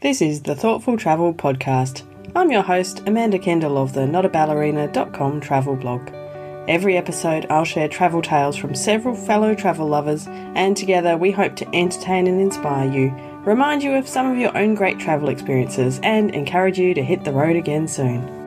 This is the Thoughtful Travel Podcast. I'm your host, Amanda Kendle of the notaballerina.com travel blog. Every episode, I'll share travel tales from several fellow travel lovers, and together we hope to entertain and inspire you, remind you of some of your own great travel experiences, and encourage you to hit the road again soon.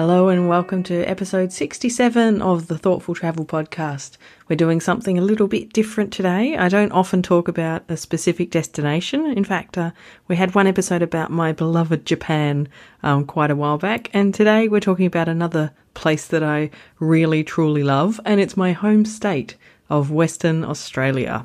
Hello and welcome to episode 67 of the Thoughtful Travel Podcast. We're doing something a little bit different today. I don't often talk about a specific destination. In fact, uh, we had one episode about my beloved Japan um, quite a while back, and today we're talking about another place that I really truly love, and it's my home state of Western Australia.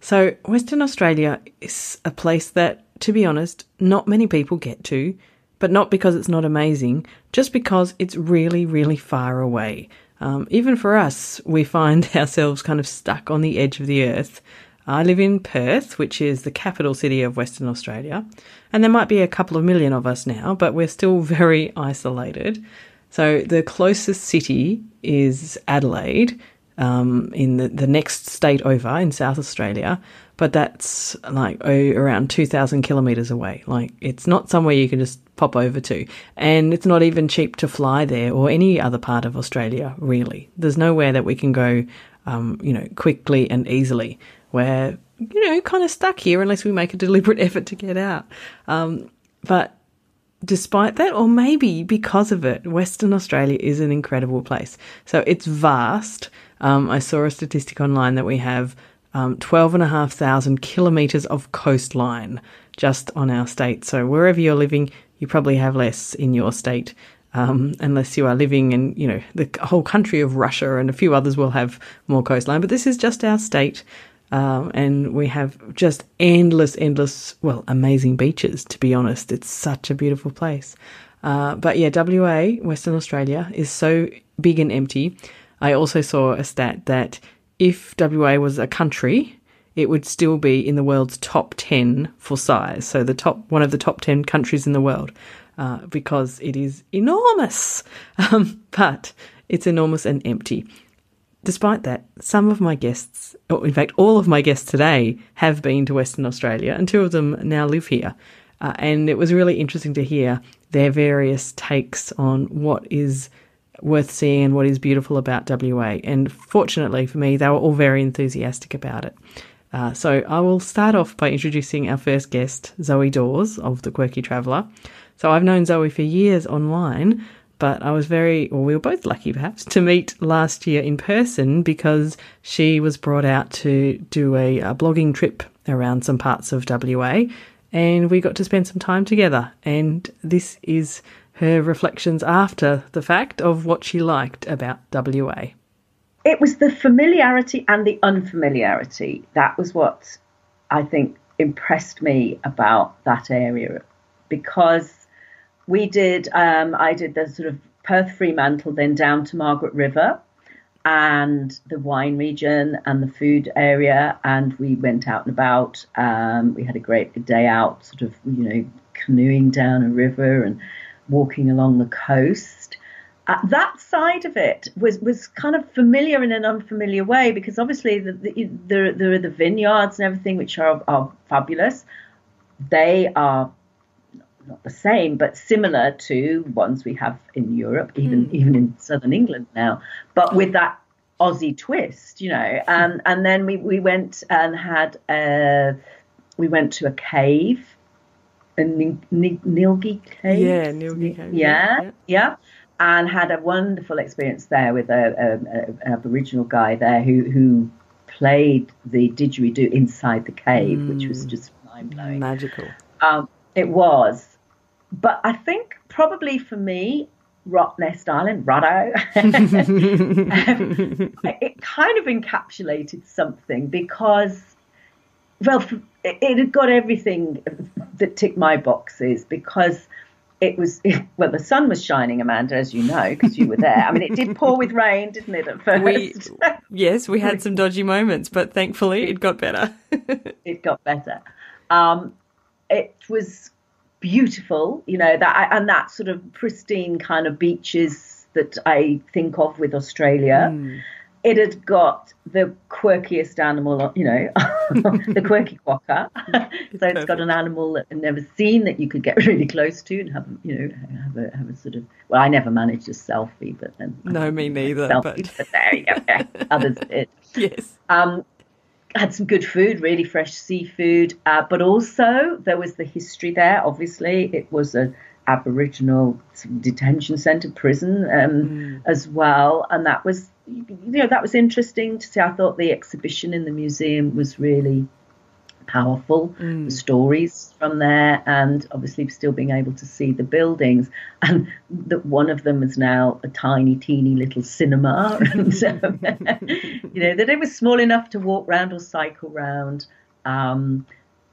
So, Western Australia is a place that, to be honest, not many people get to but not because it's not amazing, just because it's really, really far away. Um, even for us, we find ourselves kind of stuck on the edge of the earth. I live in Perth, which is the capital city of Western Australia, and there might be a couple of million of us now, but we're still very isolated. So the closest city is Adelaide, um, in the, the next state over in South Australia, but that's like oh, around 2,000 kilometres away. Like it's not somewhere you can just pop over to. And it's not even cheap to fly there or any other part of Australia, really. There's nowhere that we can go, um, you know, quickly and easily. We're, you know, kind of stuck here unless we make a deliberate effort to get out. Um, but despite that, or maybe because of it, Western Australia is an incredible place. So it's vast. Um, I saw a statistic online that we have um, 12,500 kilometres of coastline just on our state. So wherever you're living, you probably have less in your state. Um, unless you are living in, you know, the whole country of Russia and a few others will have more coastline. But this is just our state. Um, and we have just endless, endless, well, amazing beaches, to be honest. It's such a beautiful place. Uh, but yeah, WA, Western Australia, is so big and empty. I also saw a stat that if WA was a country, it would still be in the world's top 10 for size. So the top, one of the top 10 countries in the world, uh, because it is enormous. Um, but it's enormous and empty. Despite that, some of my guests, or in fact, all of my guests today have been to Western Australia, and two of them now live here. Uh, and it was really interesting to hear their various takes on what is worth seeing and what is beautiful about WA. And fortunately for me, they were all very enthusiastic about it. Uh, so I will start off by introducing our first guest, Zoe Dawes of The Quirky Traveller. So I've known Zoe for years online, but I was very, or we were both lucky perhaps, to meet last year in person because she was brought out to do a, a blogging trip around some parts of WA and we got to spend some time together. And this is her reflections after the fact of what she liked about WA. It was the familiarity and the unfamiliarity. That was what I think impressed me about that area because we did, um, I did the sort of Perth Fremantle, then down to Margaret River and the wine region and the food area. And we went out and about. Um, we had a great day out, sort of, you know, canoeing down a river and walking along the coast. Uh, that side of it was, was kind of familiar in an unfamiliar way because obviously the, the, there, there are the vineyards and everything which are, are fabulous. They are not the same, but similar to ones we have in Europe, even mm. even in southern England now, but with that Aussie twist, you know. Um, and then we, we went and had a, we went to a cave Ngilgi Cave. Yeah, Ngilgi Cave. Yeah, yeah, yeah, and had a wonderful experience there with a, a, a, an Aboriginal guy there who who played the didgeridoo inside the cave, mm. which was mm. just mind blowing, magical. Um, it was, but I think probably for me, Rottnest Island, Rotto, it kind of encapsulated something because, well, it had got everything that ticked my boxes because it was well the sun was shining amanda as you know because you were there. I mean it did pour with rain didn't it at first? we, yes we had some dodgy moments but thankfully it got better. It got better. Um, it was beautiful you know that and that sort of pristine kind of beaches that i think of with australia. Mm. It had got the quirkiest animal, you know, the quirky quokka. so it's got an animal that I've never seen that you could get really close to and have, you know, have a have a sort of. Well, I never managed a selfie, but then no, me neither. Selfie, but... but there you go. Others did. Yes. Um, had some good food, really fresh seafood, uh, but also there was the history there. Obviously, it was a Aboriginal detention centre, prison um, mm. as well, and that was you know that was interesting to see. I thought the exhibition in the museum was really powerful. Mm. The stories from there, and obviously still being able to see the buildings, and that one of them is now a tiny, teeny little cinema, and um, you know that it was small enough to walk around or cycle around. Um,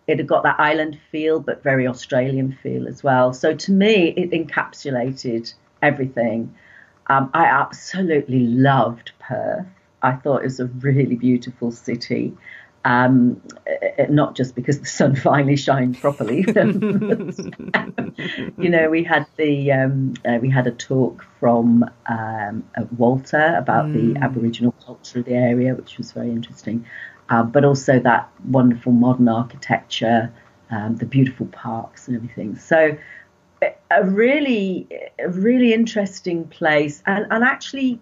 it had got that island feel, but very Australian feel as well. So to me, it encapsulated everything. Um, I absolutely loved Perth. I thought it was a really beautiful city. Um, not just because the sun finally shined properly. you know, we had the um, uh, we had a talk from um, Walter about mm. the Aboriginal culture of the area, which was very interesting uh, but also that wonderful modern architecture, um, the beautiful parks and everything. So a really, a really interesting place, and, and actually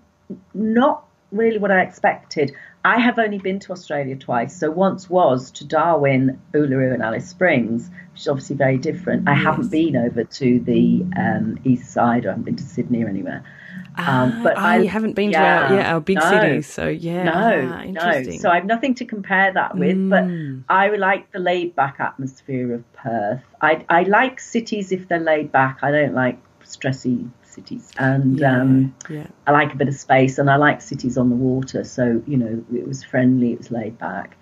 not really what I expected. I have only been to Australia twice. So once was to Darwin, Uluru, and Alice Springs, which is obviously very different. I yes. haven't been over to the um, east side. Or I haven't been to Sydney or anywhere. Um, ah, but oh, I haven't been yeah, to our yeah our big no, cities, so yeah, no, ah, no. So I've nothing to compare that with. Mm. But I like the laid back atmosphere of Perth. I I like cities if they're laid back. I don't like stressy cities, and yeah, um, yeah. I like a bit of space, and I like cities on the water. So you know, it was friendly, it was laid back.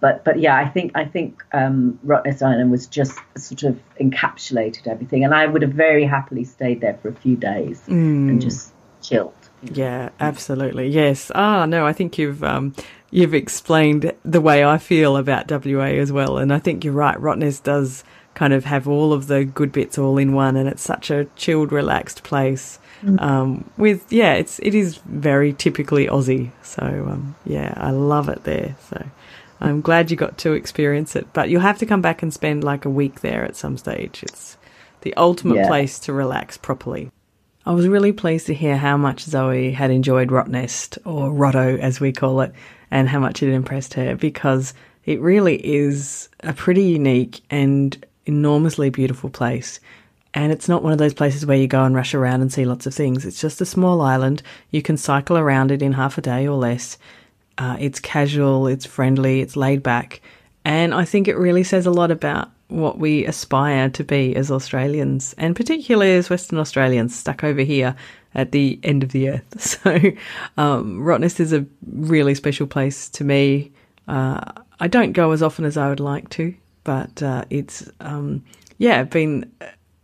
But but yeah, I think I think um, Rottnest Island was just sort of encapsulated everything, and I would have very happily stayed there for a few days mm. and just chilled. Yeah, absolutely. Yes. Ah, no, I think you've um, you've explained the way I feel about WA as well, and I think you're right. Rottnest does kind of have all of the good bits all in one, and it's such a chilled, relaxed place. Mm. Um, with yeah, it's it is very typically Aussie. So um, yeah, I love it there. So I'm glad you got to experience it, but you'll have to come back and spend like a week there at some stage. It's the ultimate yeah. place to relax properly. I was really pleased to hear how much Zoe had enjoyed Rottnest, or Rotto as we call it, and how much it impressed her because it really is a pretty unique and enormously beautiful place. And it's not one of those places where you go and rush around and see lots of things. It's just a small island. You can cycle around it in half a day or less. Uh, it's casual, it's friendly, it's laid back. And I think it really says a lot about what we aspire to be as Australians, and particularly as Western Australians stuck over here at the end of the earth. So, um, Rottnest is a really special place to me. Uh, I don't go as often as I would like to, but uh, it's um, yeah been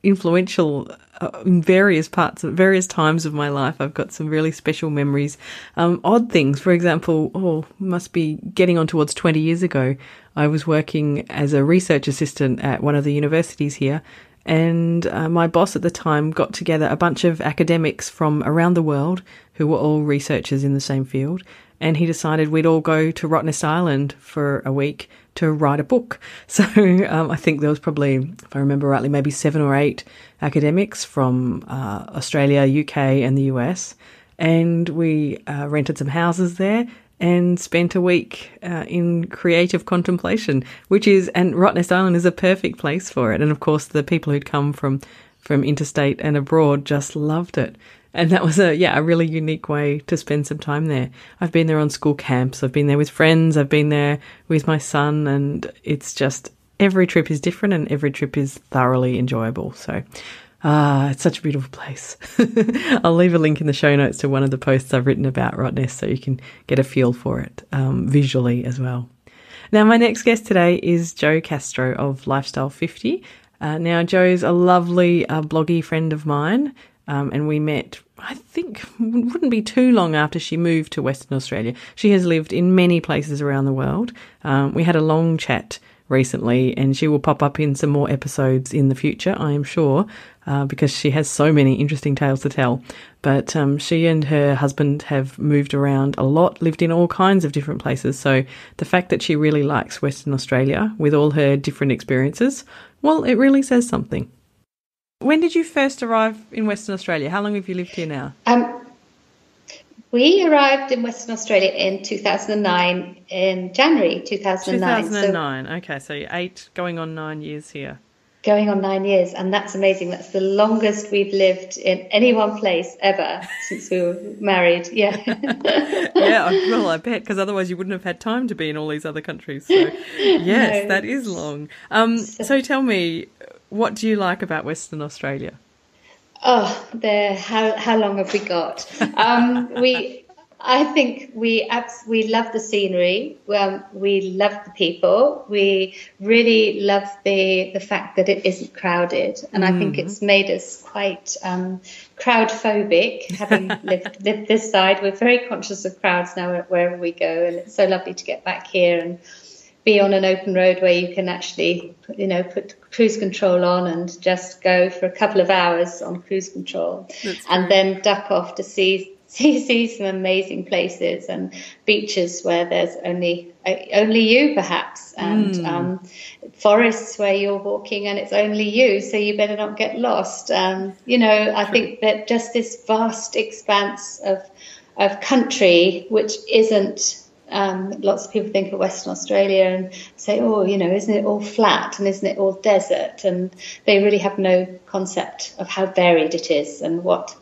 influential uh, in various parts, of various times of my life. I've got some really special memories. Um, odd things, for example, oh, must be getting on towards 20 years ago. I was working as a research assistant at one of the universities here, and uh, my boss at the time got together a bunch of academics from around the world who were all researchers in the same field, and he decided we'd all go to Rottnest Island for a week to write a book. So um, I think there was probably, if I remember rightly, maybe seven or eight academics from uh, Australia, UK, and the US. And we uh, rented some houses there and spent a week uh, in creative contemplation, which is, and Rottnest Island is a perfect place for it. And of course, the people who'd come from from interstate and abroad just loved it. And that was a yeah, a really unique way to spend some time there. I've been there on school camps, I've been there with friends, I've been there with my son and it's just every trip is different and every trip is thoroughly enjoyable. So Ah, it's such a beautiful place. I'll leave a link in the show notes to one of the posts I've written about Rottnest so you can get a feel for it um, visually as well. Now, my next guest today is Jo Castro of Lifestyle 50. Uh, now, Jo's a lovely uh, bloggy friend of mine, um, and we met, I think, wouldn't be too long after she moved to Western Australia. She has lived in many places around the world. Um, we had a long chat recently, and she will pop up in some more episodes in the future, I am sure, uh, because she has so many interesting tales to tell. but um, she and her husband have moved around a lot, lived in all kinds of different places. So the fact that she really likes Western Australia with all her different experiences, well, it really says something. When did you first arrive in Western Australia? How long have you lived here now? Um, we arrived in Western Australia in 2009, in January 2009. 2009, so okay, so eight, going on nine years here. Going on nine years, and that's amazing. That's the longest we've lived in any one place ever since we were married. Yeah. yeah, well, I bet, because otherwise you wouldn't have had time to be in all these other countries. So, yes, no. that is long. Um, so, so tell me, what do you like about Western Australia? Oh, there. How how long have we got? Um, we, I think we abs- we love the scenery. Um, we love the people. We really love the the fact that it isn't crowded, and mm. I think mm. it's made us quite um, crowd phobic. Having lived lived this side, we're very conscious of crowds now wherever we go, and it's so lovely to get back here and be on an open road where you can actually, you know, put cruise control on and just go for a couple of hours on cruise control, and then duck off to see see see some amazing places and beaches where there's only only you perhaps, and mm. um, forests where you're walking and it's only you, so you better not get lost. Um, you know, I think that just this vast expanse of of country, which isn't um, lots of people think of Western Australia and say, oh, you know, isn't it all flat and isn't it all desert? And they really have no concept of how varied it is and what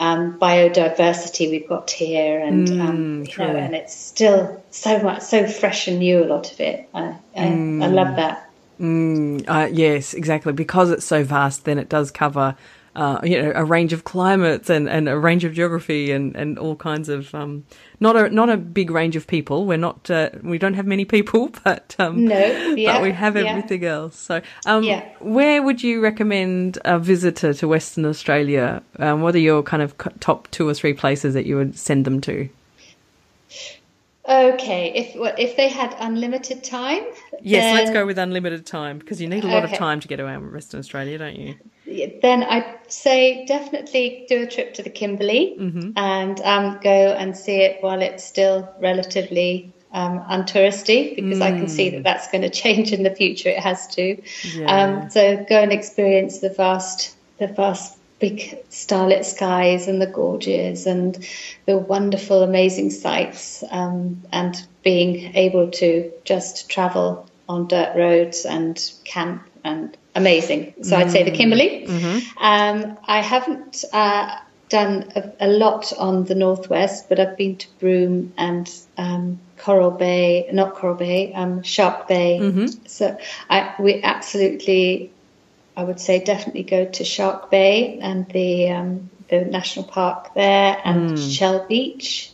um, biodiversity we've got here. And, mm, um, you know, and it's still so much, so fresh and new, a lot of it. I, I, mm. I love that. Mm, uh, yes, exactly. Because it's so vast, then it does cover uh, you know, a range of climates and, and a range of geography and, and all kinds of um, not a not a big range of people. We're not uh, we don't have many people, but um, no, yeah, but we have everything yeah. else. So, um, yeah. where would you recommend a visitor to Western Australia? Um, what are your kind of top two or three places that you would send them to? Okay, if if they had unlimited time, yes, then... let's go with unlimited time because you need a lot okay. of time to get around Western Australia, don't you? Then I'd say definitely do a trip to the Kimberley mm-hmm. and um, go and see it while it's still relatively um, untouristy because mm. I can see that mm. that's going to change in the future. It has to. Yeah. Um, so go and experience the vast, the vast big starlit skies and the gorges and the wonderful, amazing sights, um, and being able to just travel on dirt roads and camp and amazing. So mm. I'd say the Kimberley. Mm-hmm. Um, I haven't uh, done a, a, lot on the northwest, but I've been to Broome and um, Coral Bay, not Coral Bay, um, Shark Bay. Mm-hmm. So I, we absolutely I would say definitely go to Shark Bay and the um, the national park there and mm. Shell Beach,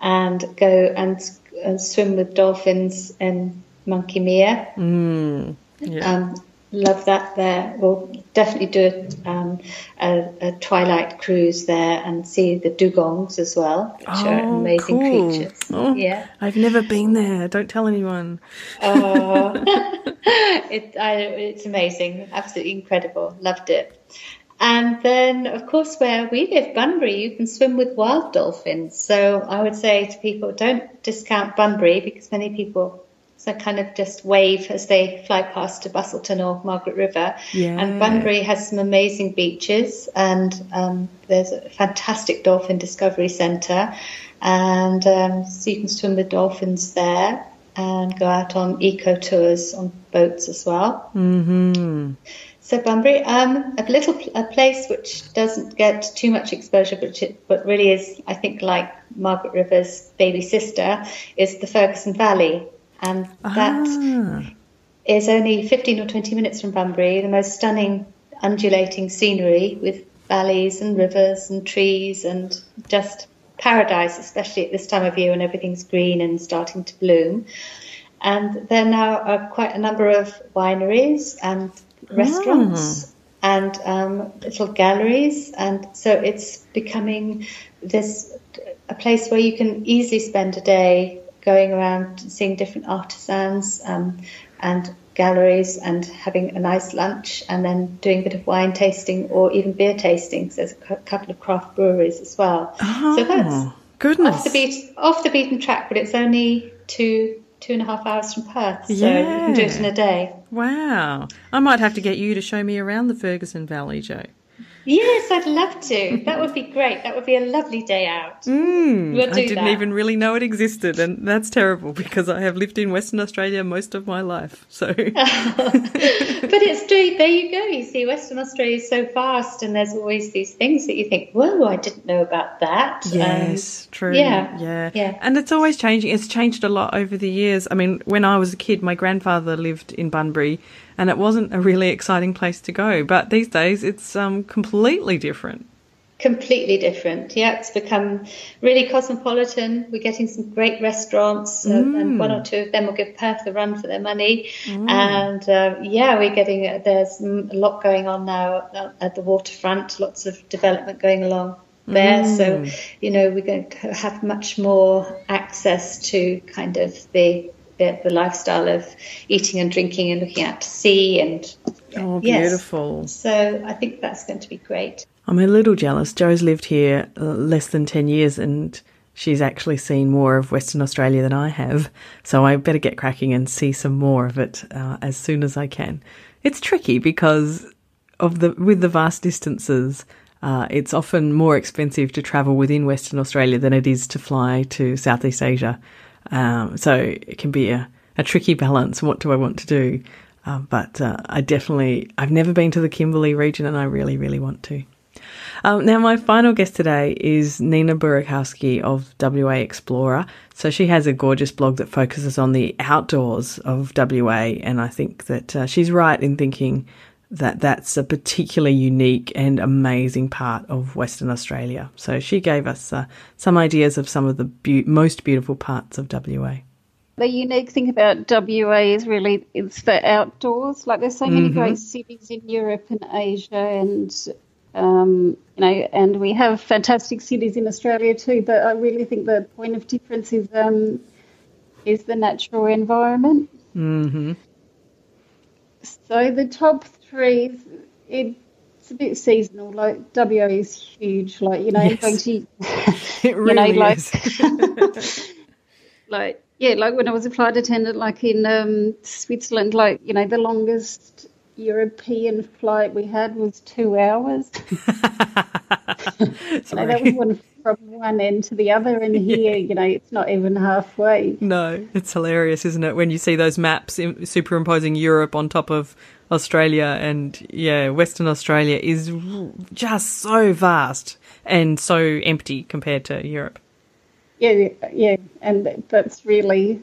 and go and, and, swim with dolphins in Monkey Mia. Mm. Yeah. Um, love that there. We'll definitely do a, um, a, a, twilight cruise there and see the dugongs as well, which oh, are amazing cool. creatures. Oh, yeah, I've never been there. Don't tell anyone. Oh, it, I, it's amazing, absolutely incredible. Loved it. And then, of course, where we live, Bunbury, you can swim with wild dolphins. So I would say to people, don't discount Bunbury because many people so kind of just wave as they fly past to Busselton or Margaret River. Yeah. And Bunbury has some amazing beaches, and um, there's a fantastic dolphin discovery centre, and um, so you can swim with dolphins there and go out on eco tours on boats as well. Mm-hmm. So Bunbury, um, a little a place which doesn't get too much exposure, but but really is, I think, like Margaret River's baby sister, is the Ferguson Valley and that ah. is only 15 or 20 minutes from Bunbury, the most stunning undulating scenery with valleys and rivers and trees and just paradise, especially at this time of year when everything's green and starting to bloom. And there now are quite a number of wineries and restaurants. Ah. And um, little galleries, and so it's becoming this a place where you can easily spend a day going around seeing different artisans um, and galleries and having a nice lunch and then doing a bit of wine tasting or even beer tasting. tastings. There's a couple of craft breweries as well. Oh, so that's goodness. Off the, beat, off the beaten track, but it's only two two and a half hours from Perth, so yeah. you can do it in a day. Wow. I might have to get you to show me around the Ferguson Valley, Jo. Yes, I'd love to. That would be great. That would be a lovely day out. Mm, we'll I didn't that. even really know it existed, and that's terrible because I have lived in Western Australia most of my life. So, but it's true. There you go. You see, Western Australia is so vast, and there's always these things that you think, "Whoa, I didn't know about that." Yes, um, true. Yeah, yeah, yeah. And it's always changing. It's changed a lot over the years. I mean, when I was a kid, my grandfather lived in Bunbury and it wasn't a really exciting place to go. But these days, it's um, completely different. Completely different. Yeah, it's become really cosmopolitan. We're getting some great restaurants, uh, mm. and one or two of them will give Perth a run for their money. Mm. And uh, yeah, we're getting uh, there's a lot going on now at the waterfront. Lots of development going along there. Mm. So, you know, we're going to have much more access to kind of the the, the lifestyle of eating and drinking and looking out to sea and oh beautiful. Yes. so i think that's going to be great. I'm a little jealous. Jo's lived here uh, less than 10 years and she's actually seen more of western australia than i have. So i better get cracking and see some more of it uh, as soon as i can. It's tricky because of the with the vast distances uh, it's often more expensive to travel within Western Australia than it is to fly to Southeast Asia. Um, so it can be a, a tricky balance. What do I want to do? Uh, but uh, I definitely, I've never been to the Kimberley region and I really, really want to. Um, now, my final guest today is Nina Burakowski of WA Explorer. So she has a gorgeous blog that focuses on the outdoors of WA, and I think that uh, she's right in thinking that that's a particularly unique and amazing part of Western Australia. So she gave us uh, some ideas of some of the be- most beautiful parts of WA. The unique thing about WA is really it's the outdoors. Like there's so many mm-hmm. great cities in Europe and Asia, and um, you know, and we have fantastic cities in Australia too. But I really think the point of difference is um, is the natural environment. Mm-hmm. So the top three, it's a bit seasonal. Like WA is huge. Like you know, yes. going to, it really you know, like, like yeah, like when I was a flight attendant, like in um, Switzerland, like you know, the longest European flight we had was two hours. you know, that was one from one end to the other, and here, you know, it's not even halfway. No, it's hilarious, isn't it? When you see those maps superimposing Europe on top of Australia, and yeah, Western Australia is just so vast and so empty compared to Europe. Yeah, yeah, and that's really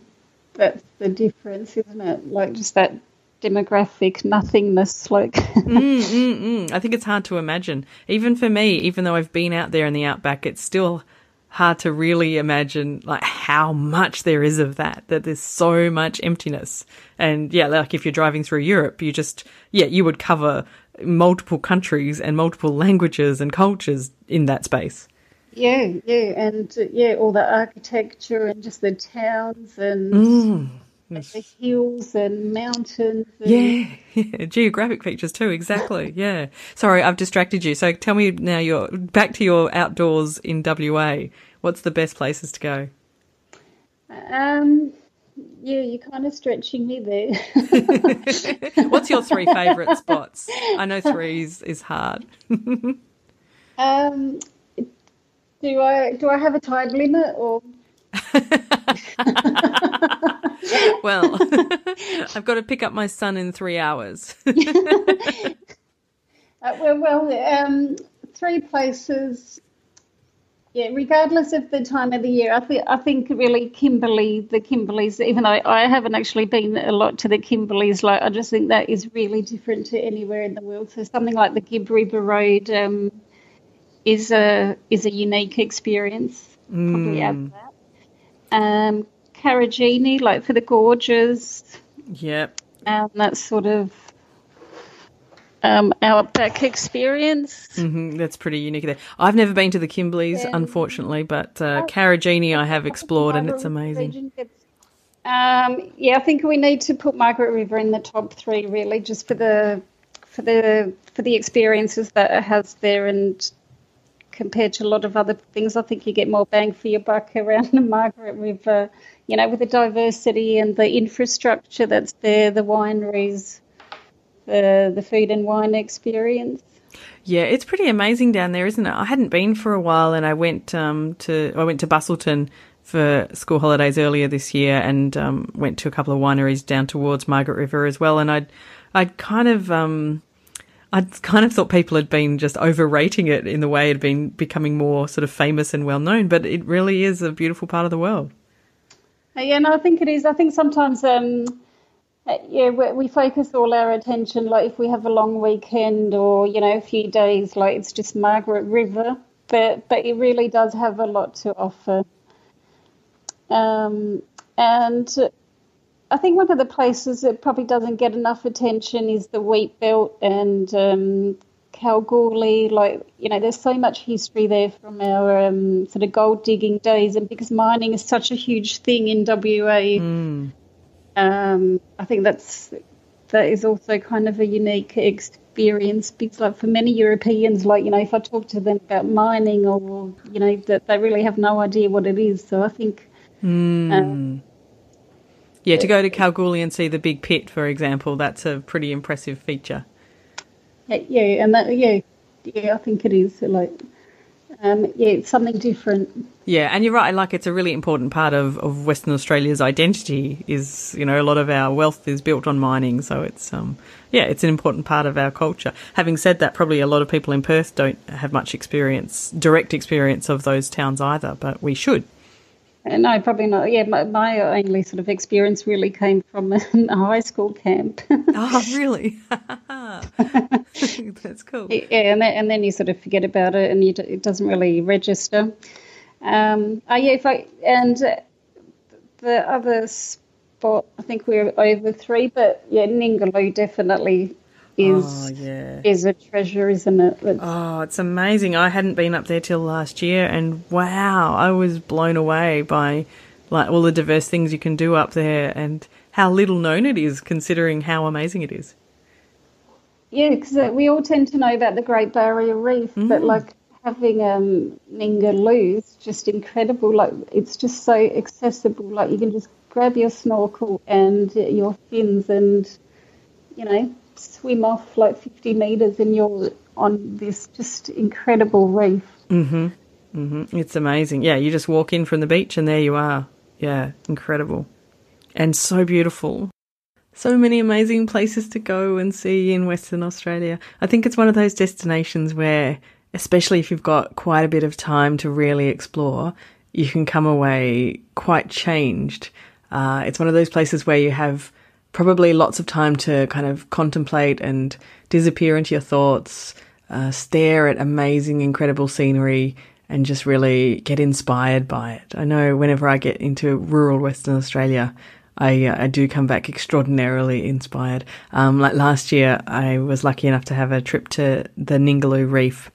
that's the difference, isn't it? Like just that demographic nothingness like mm, mm, mm. i think it's hard to imagine even for me even though i've been out there in the outback it's still hard to really imagine like how much there is of that that there's so much emptiness and yeah like if you're driving through europe you just yeah you would cover multiple countries and multiple languages and cultures in that space yeah yeah and uh, yeah all the architecture and just the towns and mm. The hills and mountains and... Yeah, yeah, geographic features too. Exactly. Yeah. Sorry, I've distracted you. So tell me now. You're back to your outdoors in WA. What's the best places to go? Um. Yeah, you're kind of stretching me there. What's your three favourite spots? I know three is, is hard. um, do I do I have a time limit or? well, I've got to pick up my son in three hours. uh, well, well um, three places. Yeah, regardless of the time of the year, I think I think really Kimberley, the Kimberleys. Even though I haven't actually been a lot to the Kimberleys, like I just think that is really different to anywhere in the world. So something like the Gibb River Road um, is a is a unique experience. Probably mm. that. Um, Karijini, like for the gorges. Yep. And that sort of um, outback experience. Mm-hmm. That's pretty unique there. I've never been to the Kimberleys, yeah. unfortunately, but uh, Karijini I have explored and it's amazing. Um, yeah, I think we need to put Margaret River in the top three, really, just for the for the for the experiences that it has there, and compared to a lot of other things, I think you get more bang for your buck around the Margaret River. You know, with the diversity and the infrastructure that's there, the wineries, the the food and wine experience. Yeah, it's pretty amazing down there, isn't it? I hadn't been for a while, and I went um, to I went to Busselton for school holidays earlier this year, and um, went to a couple of wineries down towards Margaret River as well. And I'd I'd kind of um, I'd kind of thought people had been just overrating it in the way it had been becoming more sort of famous and well known, but it really is a beautiful part of the world. Yeah, no, I think it is. I think sometimes um, uh, yeah, we, we, focus all our attention, like if we have a long weekend or, you know, a few days, like it's just Margaret River, but, but it really does have a lot to offer. Um, and I think one of the places that probably doesn't get enough attention is the wheat belt and um, Kalgoorlie. Like, you know, there's so much history there from our um, sort of gold digging days, and because mining is such a huge thing in WA. Mm um, I think that's that is also kind of a unique experience because, like, for many Europeans, like you know, if I talk to them about mining or you know, that they really have no idea what it is. So I think. Mm. Yeah, to go to Kalgoorlie and see the big pit, for example, that's a pretty impressive feature. Yeah, and that yeah, yeah, I think it is like um, yeah, it's something different. Yeah, and you're right. Like it's a really important part of, of Western Australia's identity. Is you know a lot of our wealth is built on mining, so it's um yeah, it's an important part of our culture. Having said that, probably a lot of people in Perth don't have much experience, direct experience of those towns either, but we should. No, probably not. Yeah, my, my, only sort of experience really came from a high school camp. oh, really? That's cool. Yeah, and then, and then you sort of forget about it, and you, it doesn't really register. Um, oh, yeah, if I, and the other spot, I think we are over three, but yeah, Ningaloo definitely is oh, yeah. is a treasure, isn't it? It's, oh, it's amazing. I hadn't been up there till last year, and wow, I was blown away by like all the diverse things you can do up there, and how little known it is, considering how amazing it is. Yeah, because uh, we all tend to know about the Great Barrier Reef, mm. but like having um, Ningaloo is just incredible. Like it's just so accessible. Like you can just grab your snorkel and your fins, and you know swim off like 50 meters and you're on this just incredible reef. Mm-hmm. Mm-hmm. It's amazing. Yeah, you just walk in from the beach and there you are. Yeah, incredible. And so beautiful. So many amazing places to go and see in Western Australia. I think it's one of those destinations where, especially if you've got quite a bit of time to really explore, you can come away quite changed. Uh, it's one of those places where you have probably lots of time to kind of contemplate and disappear into your thoughts, uh, stare at amazing, incredible scenery, and just really get inspired by it. I know whenever I get into rural Western Australia, I, uh, I do come back extraordinarily inspired. Um, like last year, I was lucky enough to have a trip to the Ningaloo Reef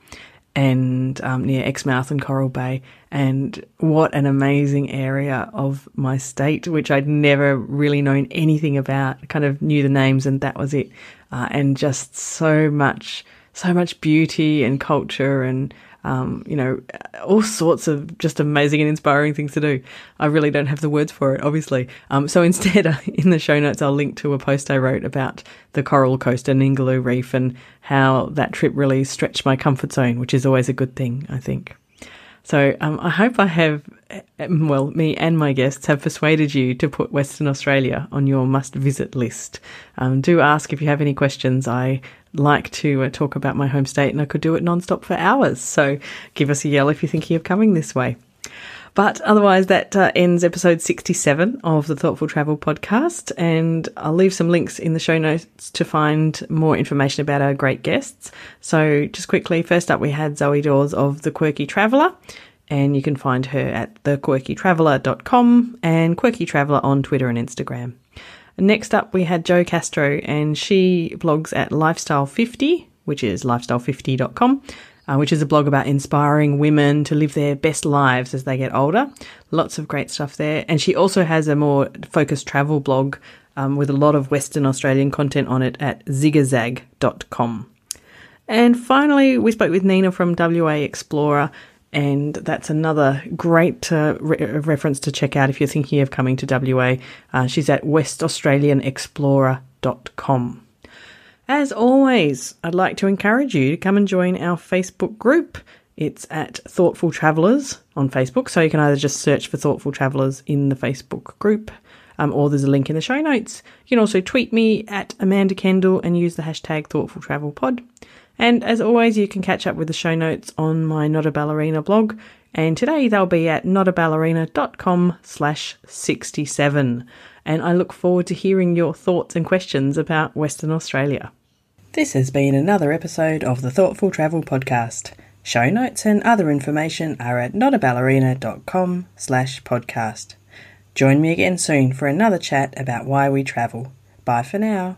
and um, near Exmouth and Coral Bay. And what an amazing area of my state, which I'd never really known anything about. Kind of knew the names, and that was it. Uh, and just so much, so much beauty and culture and um, you know, all sorts of just amazing and inspiring things to do. I really don't have the words for it, obviously. Um, so instead, in the show notes, I'll link to a post I wrote about the Coral Coast and Ningaloo Reef and how that trip really stretched my comfort zone, which is always a good thing, I think. So um, I hope I have, well, me and my guests have persuaded you to put Western Australia on your must visit list. Um, do ask if you have any questions. I like to uh, talk about my home state and I could do it nonstop for hours. So give us a yell if you're thinking of coming this way. But otherwise, that uh, ends episode 67 of the Thoughtful Travel podcast. And I'll leave some links in the show notes to find more information about our great guests. So, just quickly, first up, we had Zoe Dawes of The Quirky Traveller. And you can find her at thequirkytraveller.com and Quirky Traveller on Twitter and Instagram. Next up, we had Jo Castro, and she blogs at Lifestyle 50, which is lifestyle50.com, uh, which is a blog about inspiring women to live their best lives as they get older. Lots of great stuff there. And she also has a more focused travel blog um, with a lot of Western Australian content on it at zigazag.com. And finally, we spoke with Nina from WA Explorer, and that's another great uh, re- reference to check out if you're thinking of coming to WA. Uh, she's at westaustralianexplorer.com. As always, I'd like to encourage you to come and join our Facebook group. It's at Thoughtful Travellers on Facebook, so you can either just search for Thoughtful Travellers in the Facebook group, um, or there's a link in the show notes. You can also tweet me at Amanda Kendle and use the hashtag Thoughtful Travel Pod. And as always, you can catch up with the show notes on my Not a Ballerina blog. And today they'll be at notaballerina.com slash 67. And I look forward to hearing your thoughts and questions about Western Australia. This has been another episode of the Thoughtful Travel Podcast. Show notes and other information are at notaballerina.com slash podcast. Join me again soon for another chat about why we travel. Bye for now.